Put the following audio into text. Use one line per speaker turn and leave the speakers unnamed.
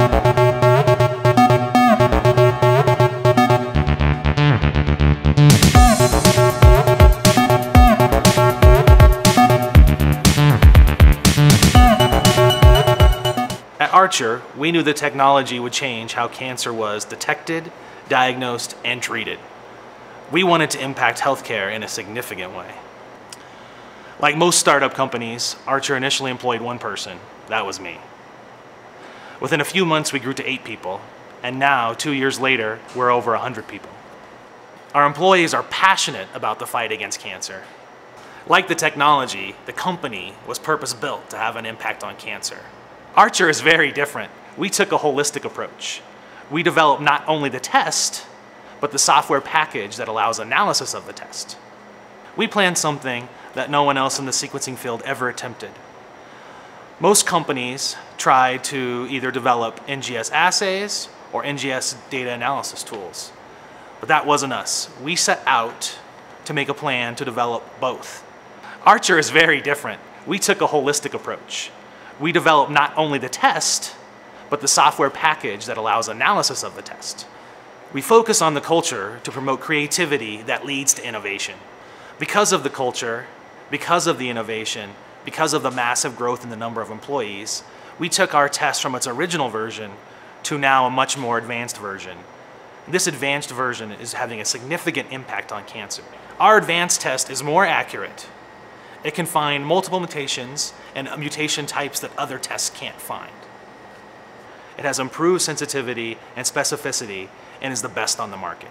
At Archer, we knew the technology would change how cancer was detected, diagnosed, and treated. We wanted to impact healthcare in a significant way. Like most startup companies, Archer initially employed one person. That was me. Within a few months, we grew to eight people, and now, two years later, we're over 100 people. Our employees are passionate about the fight against cancer. Like the technology, the company was purpose built to have an impact on cancer. Archer is very different. We took a holistic approach. We developed not only the test, but the software package that allows analysis of the test. We planned something that no one else in the sequencing field ever attempted. Most companies try to either develop NGS assays or NGS data analysis tools. But that wasn't us. We set out to make a plan to develop both. Archer is very different. We took a holistic approach. We developed not only the test, but the software package that allows analysis of the test. We focus on the culture to promote creativity that leads to innovation. Because of the culture, because of the innovation, because of the massive growth in the number of employees, we took our test from its original version to now a much more advanced version. This advanced version is having a significant impact on cancer. Our advanced test is more accurate. It can find multiple mutations and mutation types that other tests can't find. It has improved sensitivity and specificity and is the best on the market.